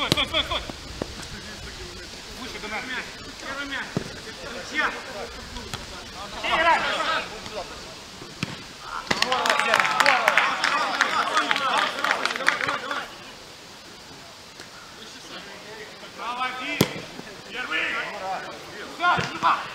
Стой, стой, стой, стой! Выше, Донат. Первый мяч. Судья! Сера! Проводи! Первый! Сюда! Сюда!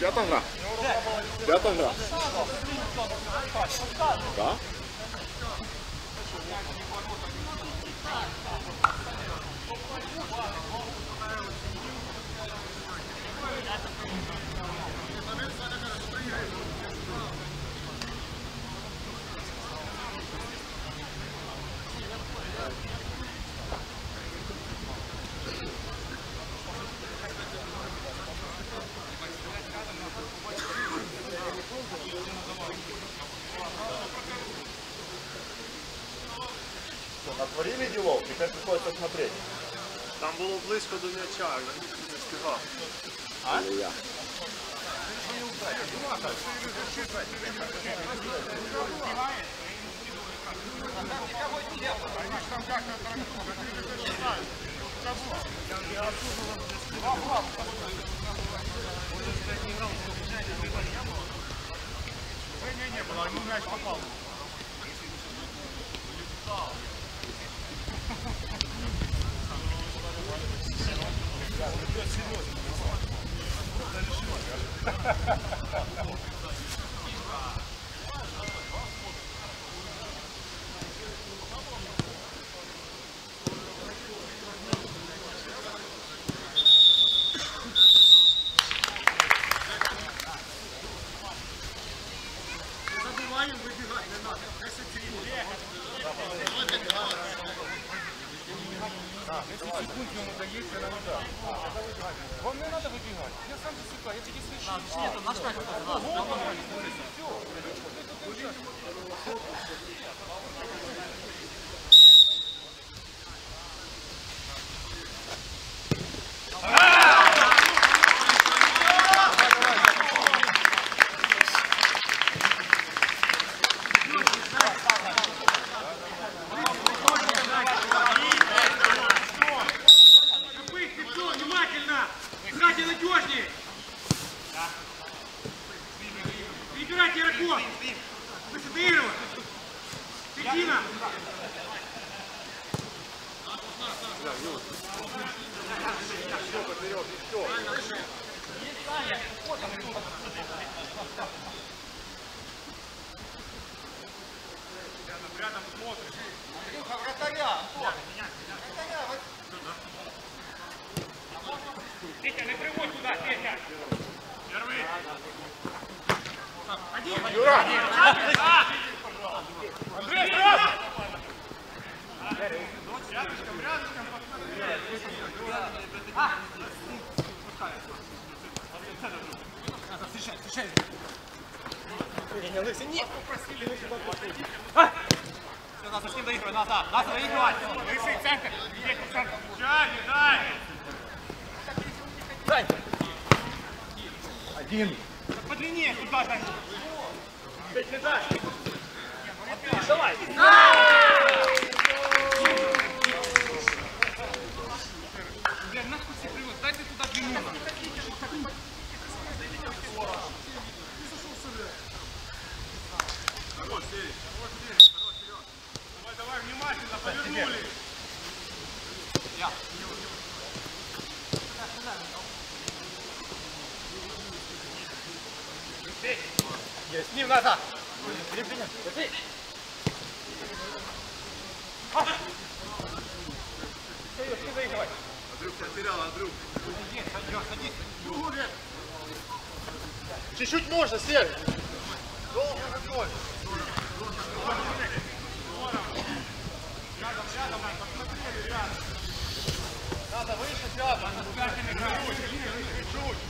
Пятая гра. Пятая гра. Да? натворили делов, теперь приходится смотреть. Там було близько до м'яча, він не встигав. А? Или я? Не, не было, ему мяч попал. Серьезно. Oh, my God. Ним назад. Андрюх потерял, Андрюх. Чуть-чуть можно, Серый. Долго контроль. Надо выше, рядом. Чуть-чуть.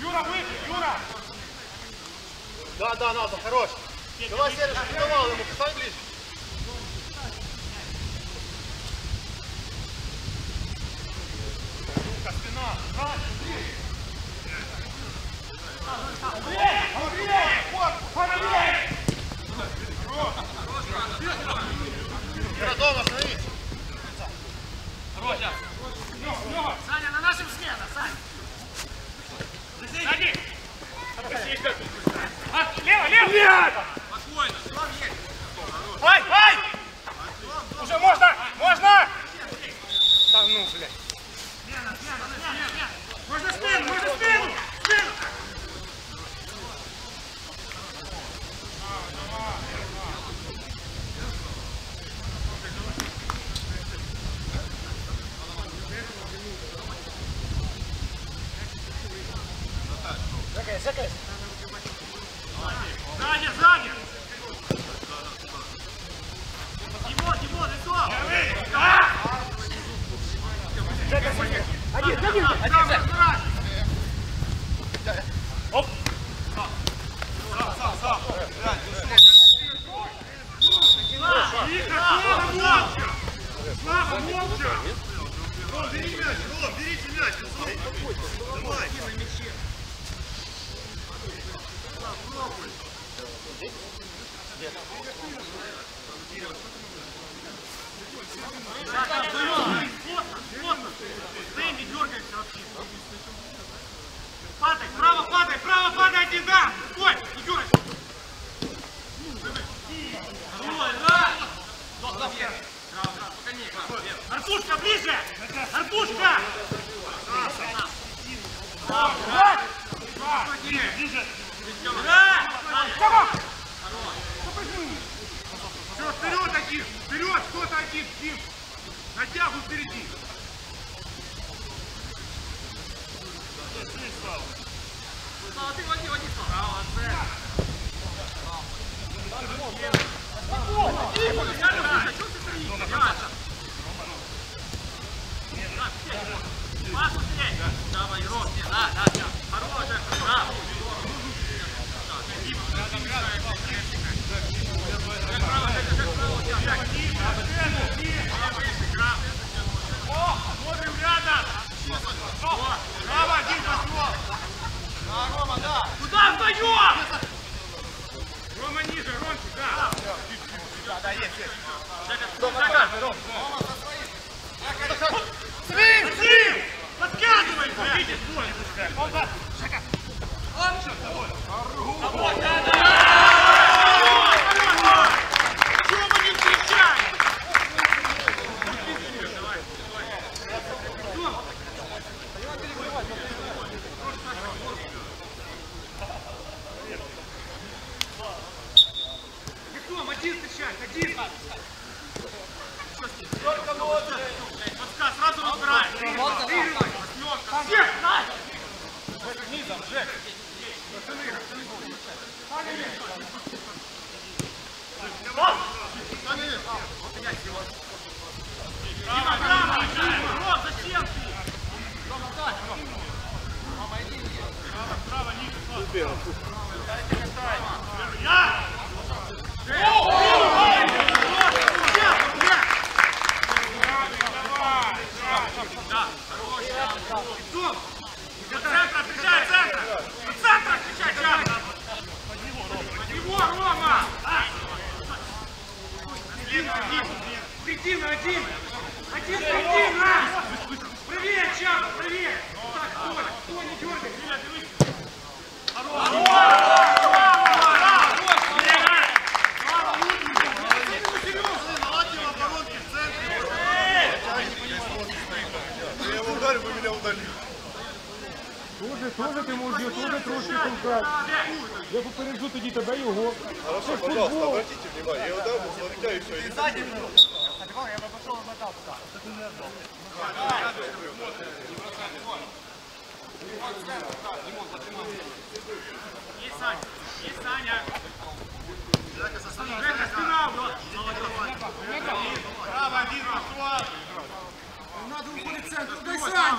Юра, выйди, Юра! Да, да, надо, хорош. Давай, Сереж, не давал ему, встань ближе. Рука, спина, раз, Юра, дома, остановись. Саня, на нашем смена, Саня. Сзади. Лево, лево. Нет. Ай, ай. Уже можно, можно. Да ну, блядь. Можно спину, можно спину. Спину. Сзади, сзади. Его, его, лицо. Один, один, один. Слава, молча! Слава, молча! Ром, бери мяч, Ром, берите мяч. Давай. Дэми, дергаемся вообще. Падай, право падай, право падай, один, да! Стой, не дергайся! Стой, да! Артушка, ближе! Артушка! Да! Все, вперед один, вперед, кто-то один, Дим. Натягу впереди. Машу сидеть! Давай, Ром, да, да, да. Хорошая, браво! Смотрим рядом! Куда вдвоем? Рома ниже, Ромчик, да. Да, да, есть, есть. Смотри! Подкатывай! Видите, стой! Чего Бегом, один один! На! Один! Один средина! Правее, Чарли, правее! Так, Толя, не дергай! Тоже, тоже ти можеш теж трошки толкати. Я попереджу тоді тебе його. Хорошо, пожалуйста, обратите внимание. Я удар был слабика и все. Есть Саня. Есть Саня. Жека, спина. Право, один, пошел. Надо уходить в центр. Дай Саню.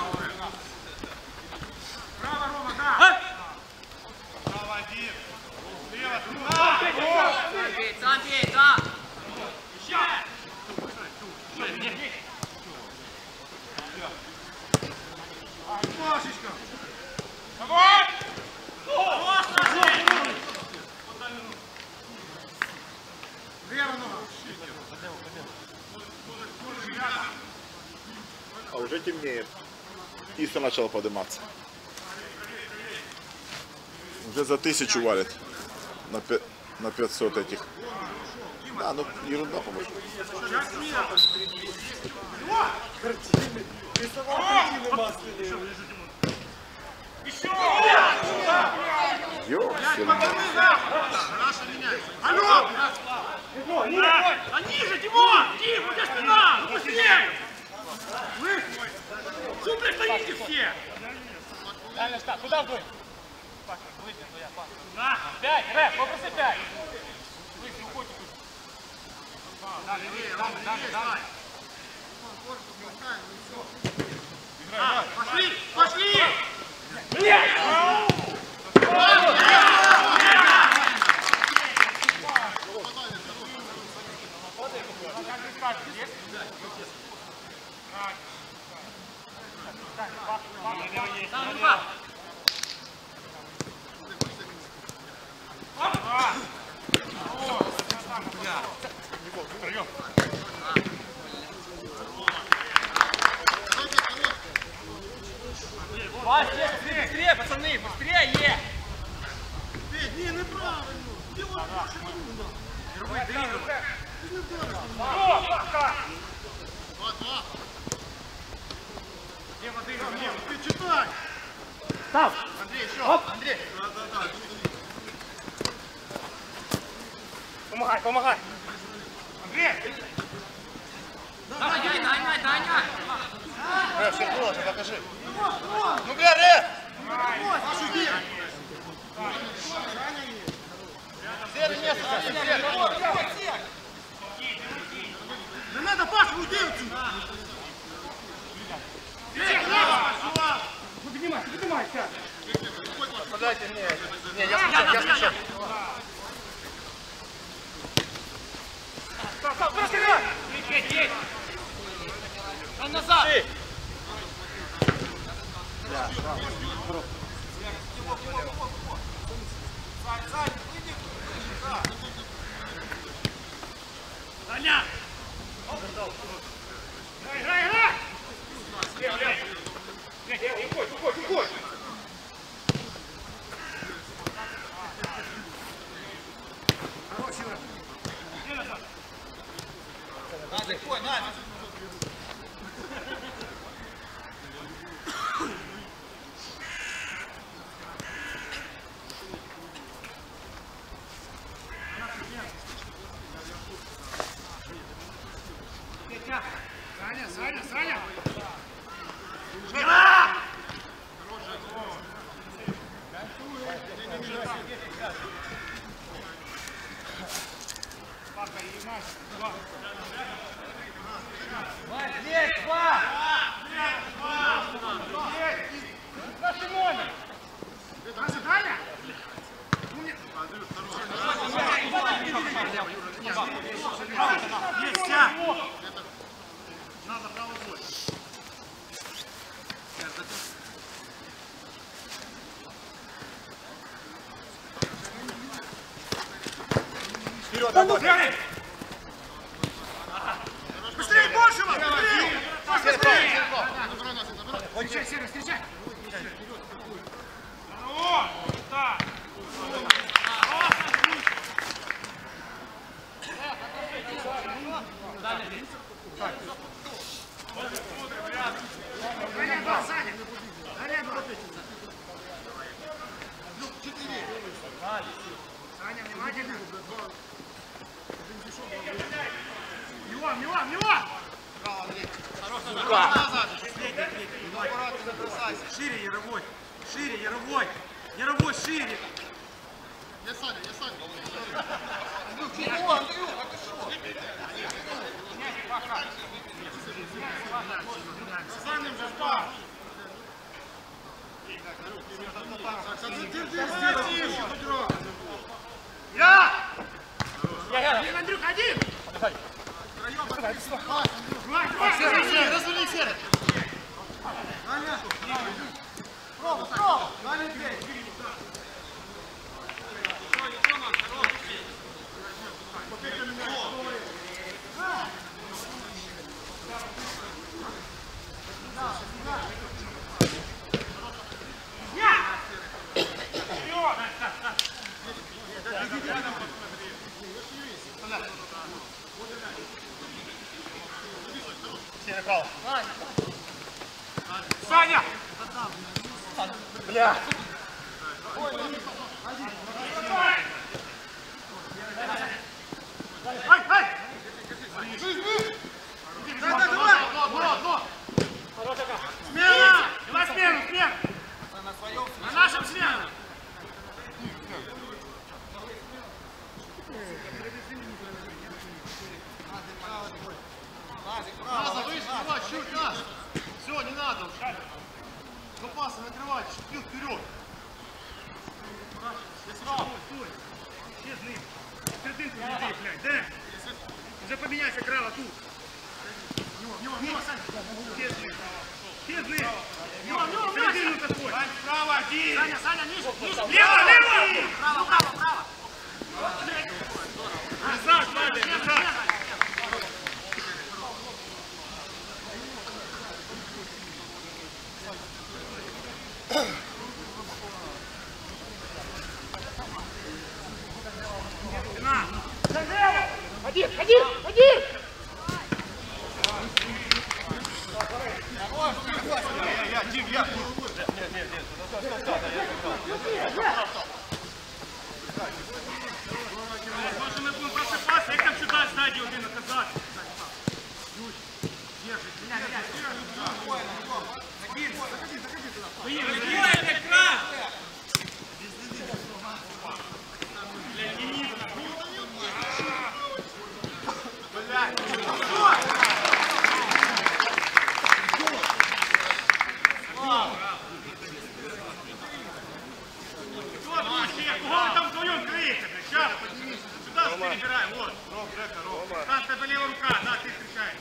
Право, Рома, да. Право, один. Слева, два. Сам бей, да! Еще. Машечка. Давай. Лево нога. А уже темнеет. Иса начала подниматься. Уже за тысячу валит. На, на 500 этих. Да, ну ерунда, по-моему. Ёпсель. Алло! А ниже, Димон! Дим, у тебя спина! Ну, Быстрее! Вы? Супер стоите все! Дальня штаб, куди вдоль? На! П'ять, реп, попроси п'ять. А, Пошли! Пошли! Сам Даня! Играй, играй, играй! Лев, лев. Лев, лев, уходь, уходь, уходь. Саня, Саня, Саня! Жена! Есть, два. Даша, Даня! Есть, вся! Надо правый бой. Вперед, работай. Быстрее, больше вас! Быстрее! Быстрее! Встречай, Серый, встречай. О, да! Саня, да, Саня! Шире, Яровой! Шире, Яровой! Яровой, шире! Я! Один, Андрюх, один! Разули серый! Саня! Бля! Ай, ай! Давай, давай! Смена! Давай смену, смену! На нашем смену! Наза, выше, давай, чуть, нас. Все, не надо уже. Ну, пасы накрывать, шпил вперед. Все злые. Серединку не дай, блядь, да? Уже поменяйся, крава тут. Мимо, мимо, Саня. Все злые. Все злые. Мимо, мимо, Середину такой. Справа один. Саня, Саня, ниже, ниже. Лево, лево! Право, право, право. Назад, Владя, назад. Один, один, один! Я, Дим, я. Може ми будемо просипатися, як там сюди ззаді один наказати. Вот, Луси, кого вы там вдвоем криете, блядь? Сейчас, поднимись. Сюда перебираем, вот. Там тебе левая рука, да, ты встречаешь.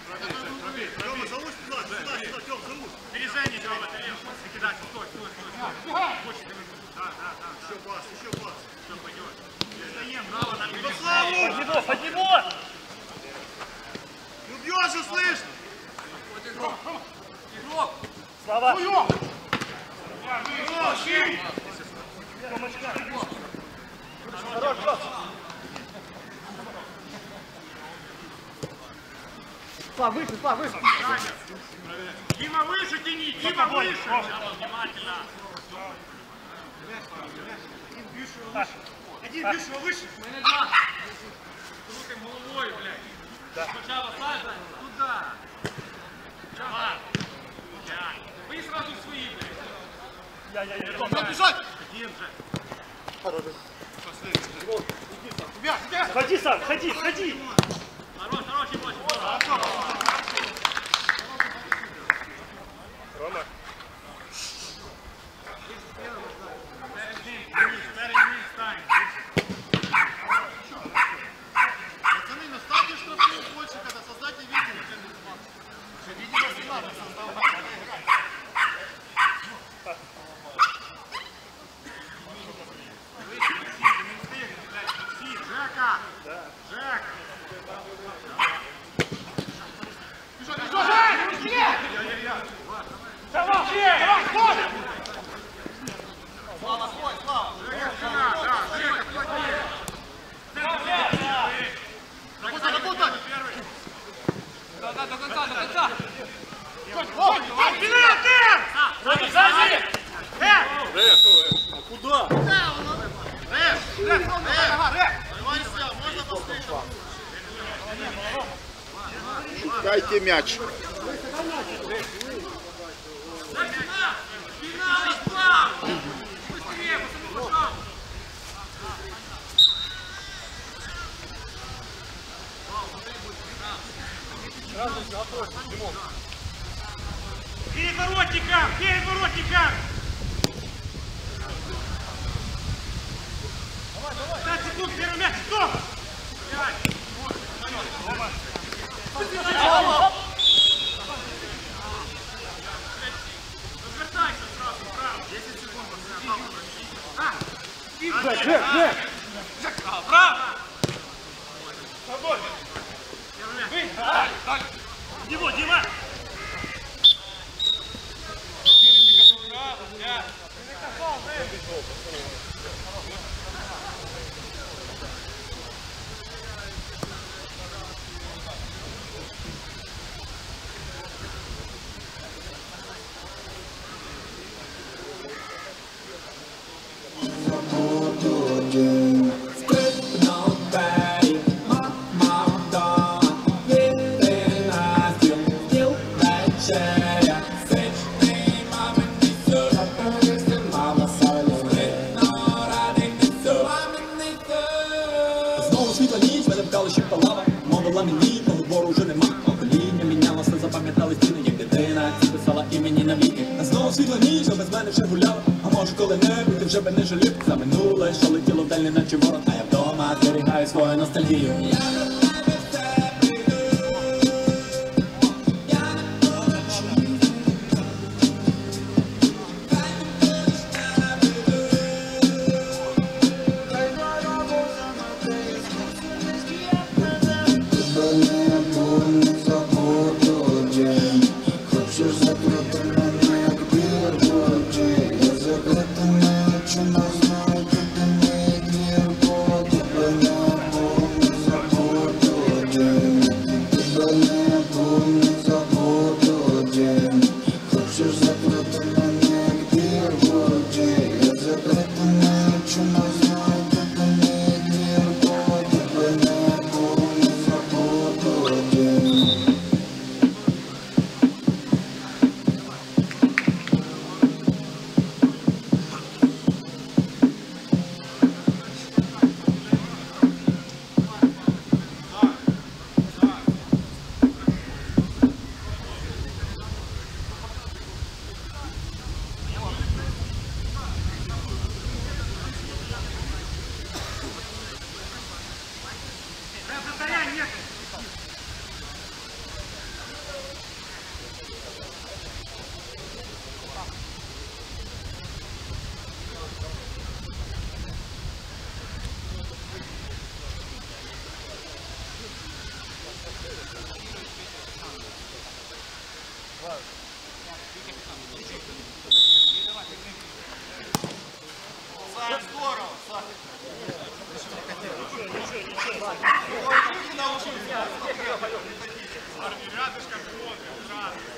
Тёма, залузь туда, сюда, сюда, Тём, залузь. Опережение дело, это левое. Кидать, стой, стой, стой, стой. Хочешь ты минуту. Да, да, да. Еще пас, еще пас. Все, пойдет. Перестаем, браво, нам По славу! Под него! Ну бьешь же, слышь! Слава! Дима, выше тяни! Дима, выше! Внимательно! Один, бьешь его выше! Крутим головою, блядь. Сначала Саша, туда. Чава. Вы сразу свои, блядь. Тём, бежать! Один же. Тебя, тебя! Ходи сам, ходи, ходи. Хорош, хорош, Егор, здорово.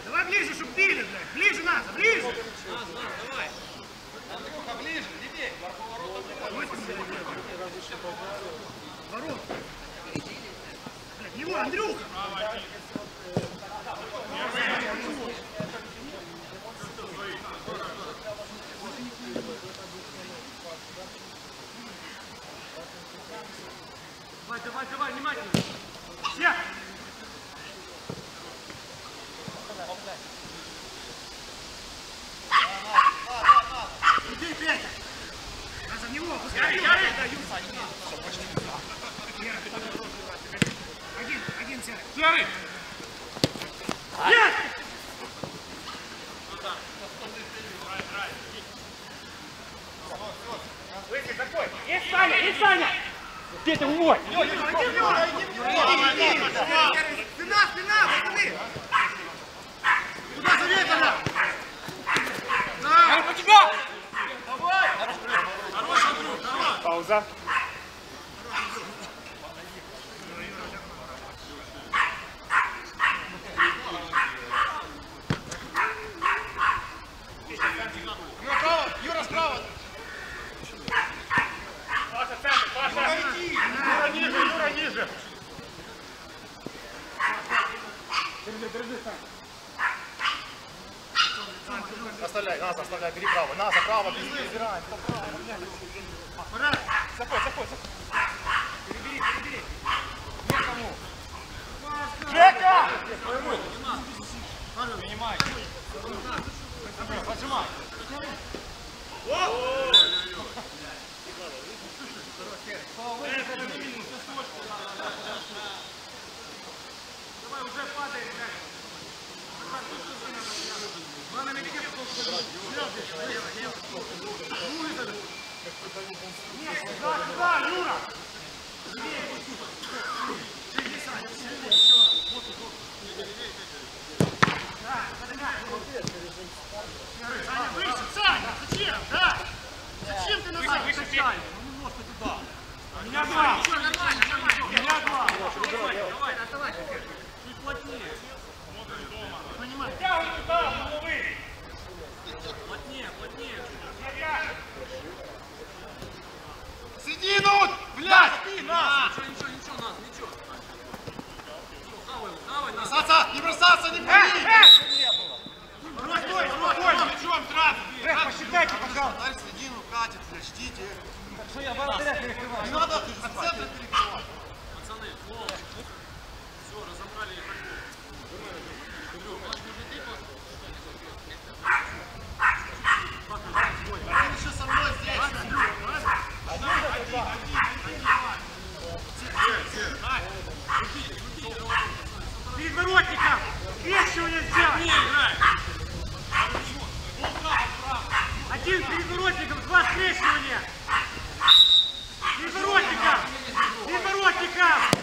Давай ближе, чтобы били, блядь. Ближе надо, ближе. Назад, давай. Андрюха, ближе, не бей. Ворота, блядь. Ворота. Его, Андрюха. Давай, давай, давай, внимательно. Все! Иди, Петя! Надо в него опускать. Ярик, Ярик! Один, один, Серый. Серый! Нет! Выйди, закрой! Есть Саня, есть Саня! Петя, умой! Спина, спина, пацаны! Куда зови тогда? На! Я по тебя! Давай! Пауза. Бросаться, не бери! Стой, спокойно. Мячом сразу. Эх, посчитайте, пожалуйста. Дальше середину катит, ждите. Что я вратаря перекрываю? Не надо от центра перекрывать. Пацаны, флоу. Все, разобрали игроков. Ты еще со мной здесь. Перед воротником! Скрещивание сделай! Один перед воротником, два скрещивания! Перед воротником! Перед воротником!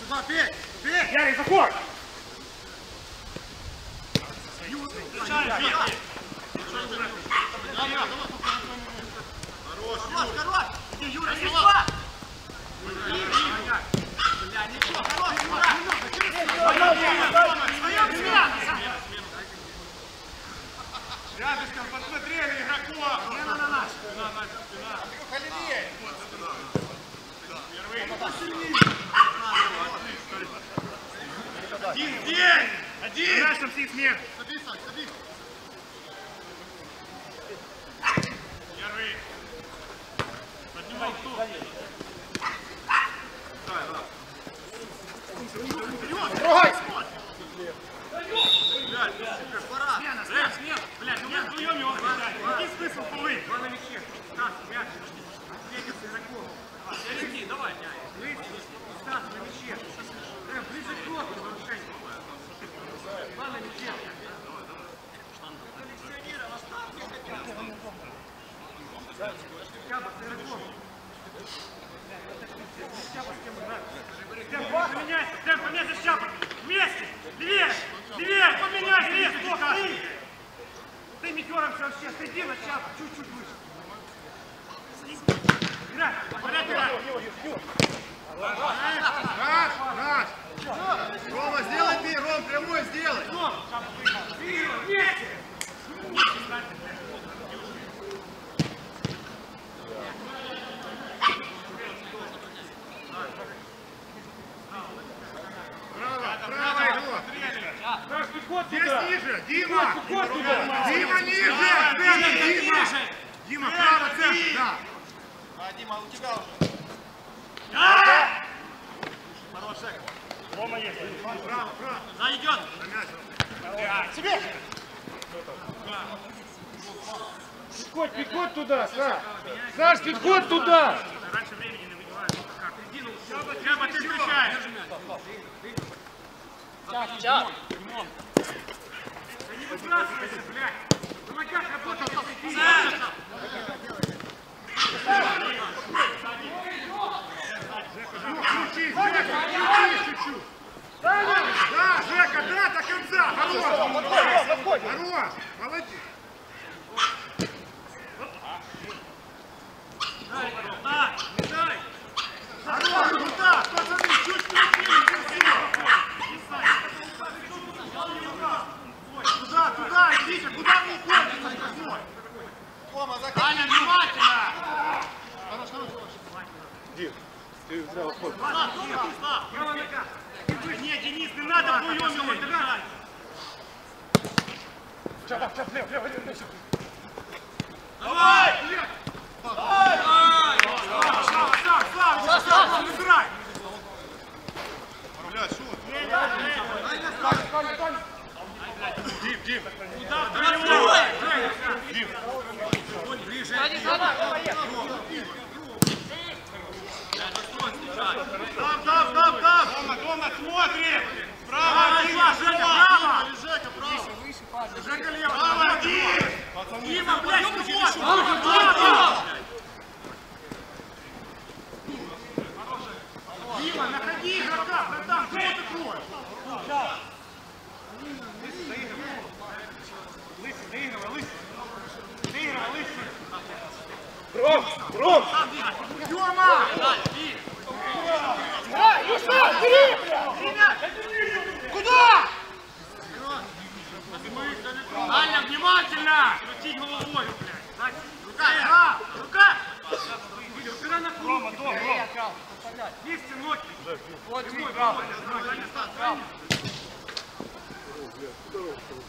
Сюда, бей, бей! Ярик, заход! Хорош, хорош! Иди, Юра, сюда! Рядышком посмотрели игроков. Смена на нас! Халилей. Один. Один. Нашим всех смен! Садись, Сань, садись! Первый. Поднимай кто? Смена, смена, смена! Блядь, ну мы вдвоем его взяли! Какой смысл плыть? Два на мяче! Стас, мяч! Встретил с игроком! Впереди, давай, няй. Ближе! Стас, на мяче! Э, ближе к кроку, нарушение! Два на мяче! Чаба, с игроком! Чаба с кем играть? Темп, поменяйся! Темп, поменяйся с Чабой! Вместе! Левее! Левее! Поменяйся! Левее! Плохо! Ты! Ты метером все вообще! Сиди на Чабу! Чуть-чуть выше! Играй! Порядок! Наш, наш! Рома, сделай ты, Ром, прямой сделай! Вместе! Право, право, игрок! Наш подход Здесь туда! ниже, Дима! Подход туда! Дима, ниже! Центр, Дима! Дима, право, центр, да! Рома есть! Право, право! Да, идет. Підходь, підходь туди, Саш. Саш, підходь туди. Раньше времени ну, Чаба, ты встречаешь! Чап. Да не выбрасывайся, блядь! На ногах работай, если ты... Крути, Жека, крути чуть-чуть! Да, Жека, да, до конца! Хорош! Хорош! Молодец! Да, не дай! Хорош! Ну так, пацаны, чуть крути! Витя, куда вы уходите со скоростной? Аня, внимательно! Хорош, хорош, хорош. Слав, Слав, Слав! Не, Денис, не надо вдвоем его держать! Давай! Слав, Слав, Слав, Слав, не забирай! Куда вдвоем? Там, там, там, там! Дома, дома, смотрим! Справа, один, Женя, право! Жека, право! Жека, лево! Право, один! Дима, блядь, вот! Право! Дима, находи игрока, братан, кто ты крой? Лысый, доигрывай, лысый! Доигрывай, лысый! Ром, Ром! Тёма! Куда? Аня, внимательно! Крути головой, блядь. Рука, рука, рука! Рука на круг. Рома, Рома. Вместе ноги. Вот,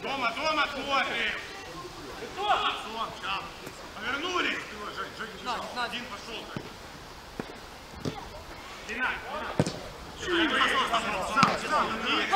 Дома, дома смотрим. Сейчас. Повернулись. Один пошел. Дина, Дина. Выше,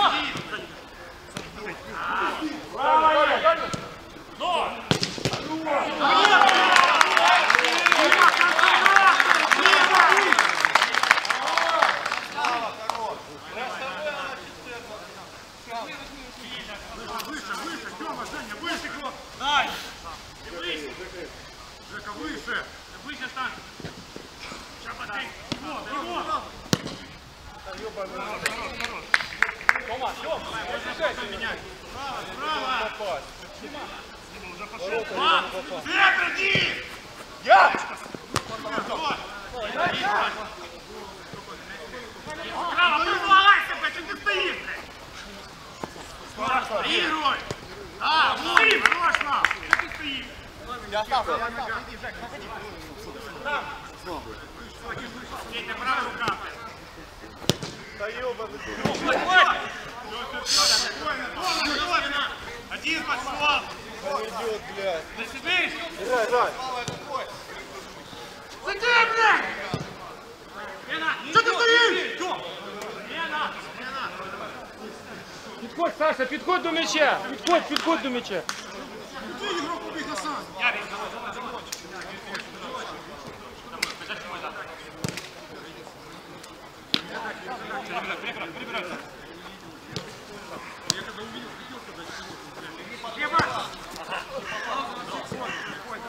до м'яча.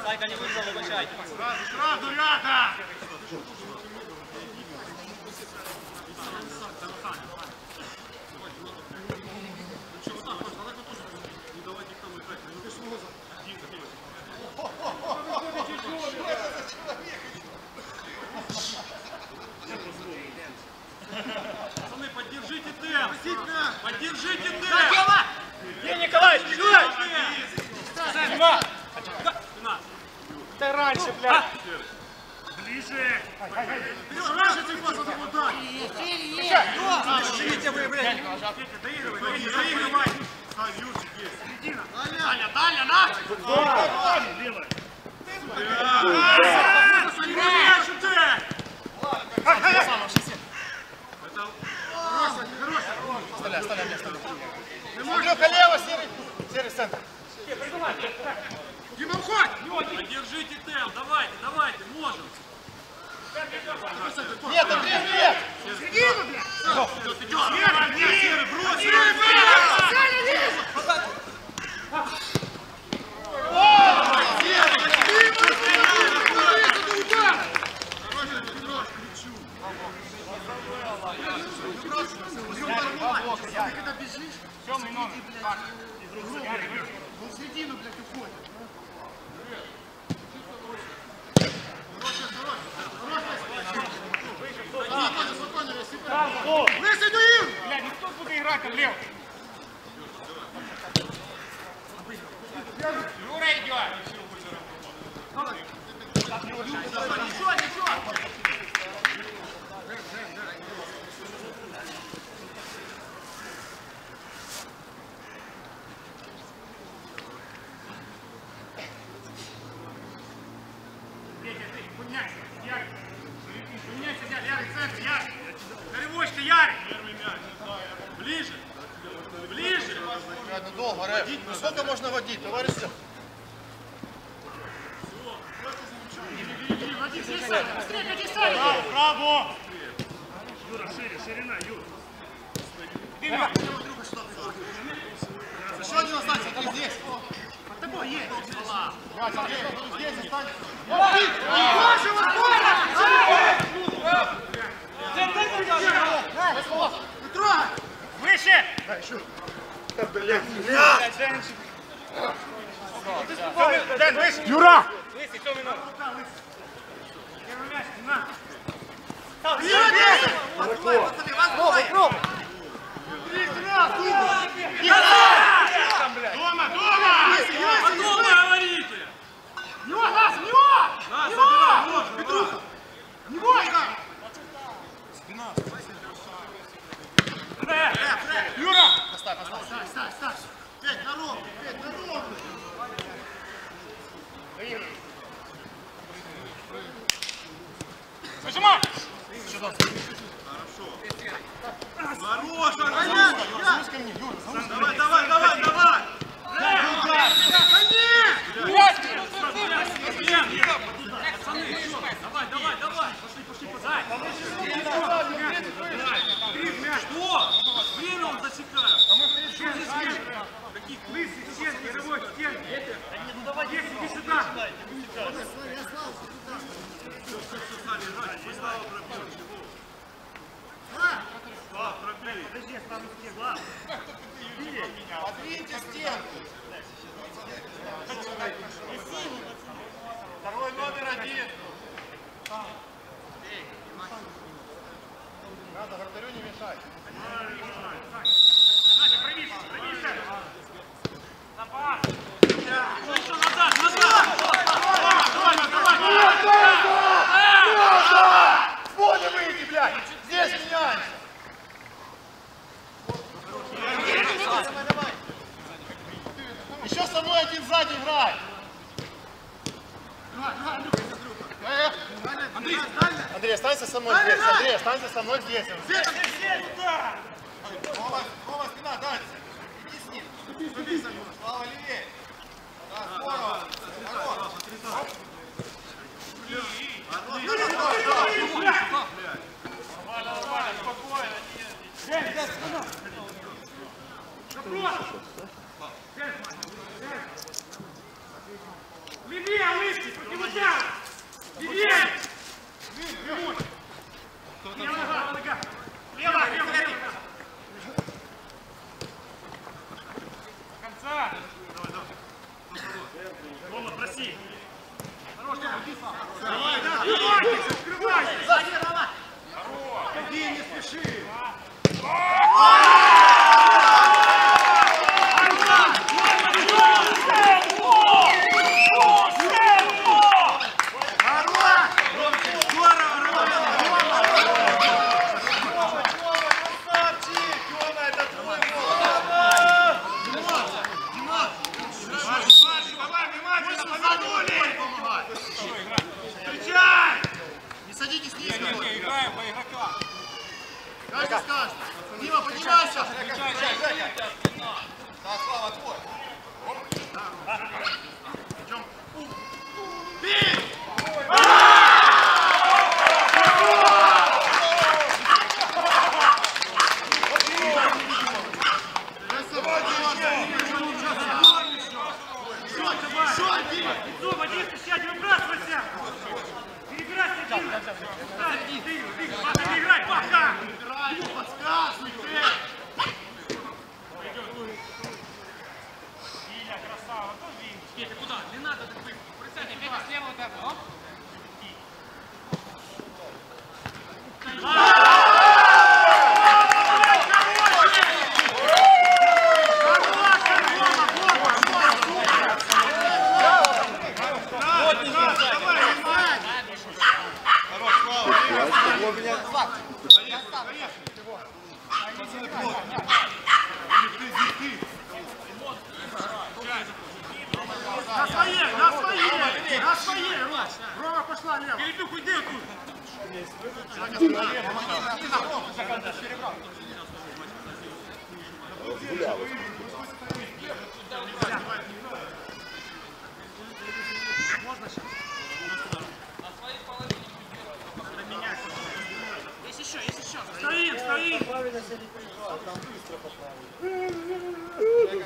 Сайка не вышел, выбачайте. Сразу, сразу, рядом! Пацаны, поддержите темп! Поддержите темп! Є, Ніколаєвич, бігай! Дима! Та раніше, блядь. Ближе! Раньше ты просто заблудай! Живите вы, блядь. Петя, доигрывай, доигрывай! Ставь, Юрчик есть! Середина! Даня, Даня, на! Левая! Андрюха, лево, серый, серый центр. Дима, уходь! Поддержите темп, давайте, давайте, можем. Нет, Андрей, нет! Середину, блядь! Серый, нет, Серый, брось! Серый, Темный Со мной здесь!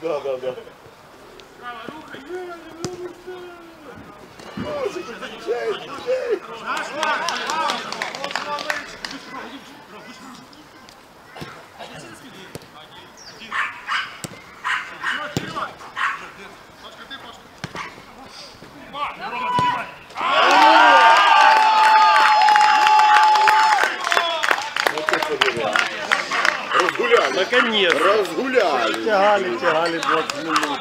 Да, да, да. Право рухай. Музыка, диджей, диджей. Наш Марк, Павел, Разгуляли. Наконец. Разгуляли. Тягали, тягали 20 минут.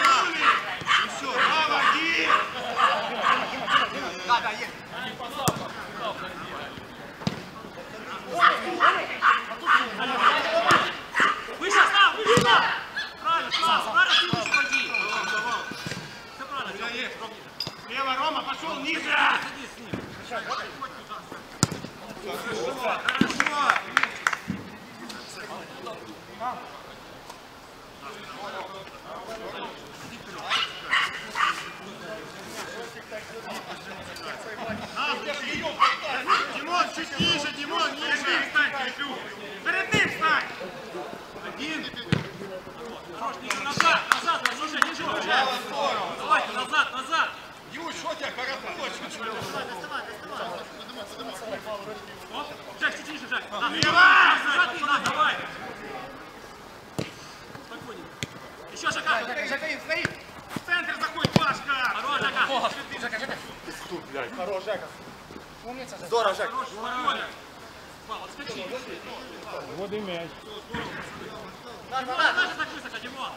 Все, право, иди. Выше став, выше став! Правильно, став, правильно, ты выше пойди. Все правильно, Да, есть. Лево, Рома, пошел ниже. садись с ним. Димон, чуть ниже, Димон, ниже. Перед ним встань. Один. Хорош, ниже, назад, назад, слушай, ниже уже. Давайте, назад, назад. Ю, что тебя коротко? Оп, Жек, чуть ниже, Жек. На, Лево! назад, и на, давай. Спокойненько. Еще шага. В центр заходит Пашка. Хорош, Жека. Здорово, Жек. Хорош, спокойно. Павел, отскочи. Вот и мяч. Димон, даже так высоко, Димон.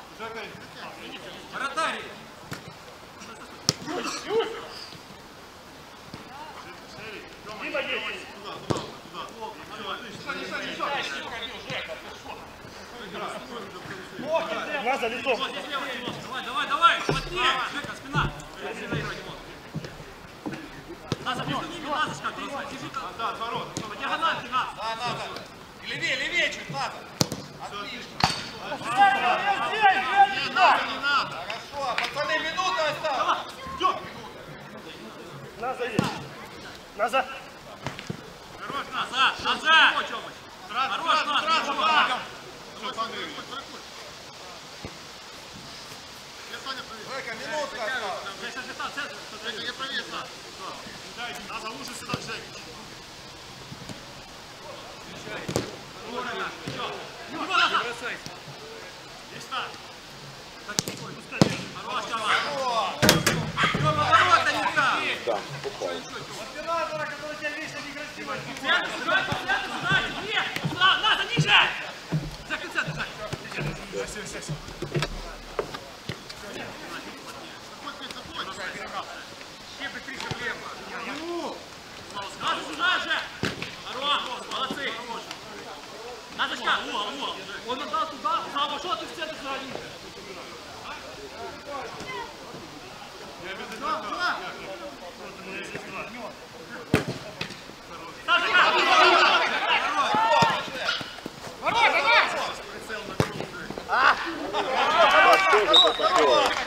Вратарь. Назад лицом. Здесь лево, Димон. Давай, давай, давай. Плотнее. Жека, спина. Сильно, Димон. Назад, между ними, Назочка, ты держи. Да, ворот. По диагонали, Наз. Да, надо. И левее, левее чуть надо. Отлично. Не надо, не надо. Хорошо, пацаны, минута осталась. Назад есть. Назад. Назад, назад. Сразу, Хорош, сразу, Наз, сразу, хорош. да. Жека, минутка осталась. Жека, Жека, центр. Жека, Я провес. Дайте, надо лучше сюда, Жек. Димон, назад. Здесь так. Хорош, давай. Рома, ворота не там. Да, попал. Оператора, который тебя вечно некрасиво Центр, сюда, центр, сюда, тебе. Сюда, Наза, ниже. Жек, ты центр, Жек. Наза, сюда же. Хорош, Девочка, он отдал туда, обошел, а ты в центр заранил. Да, да. Хорош, хорош! Хорош, хорош!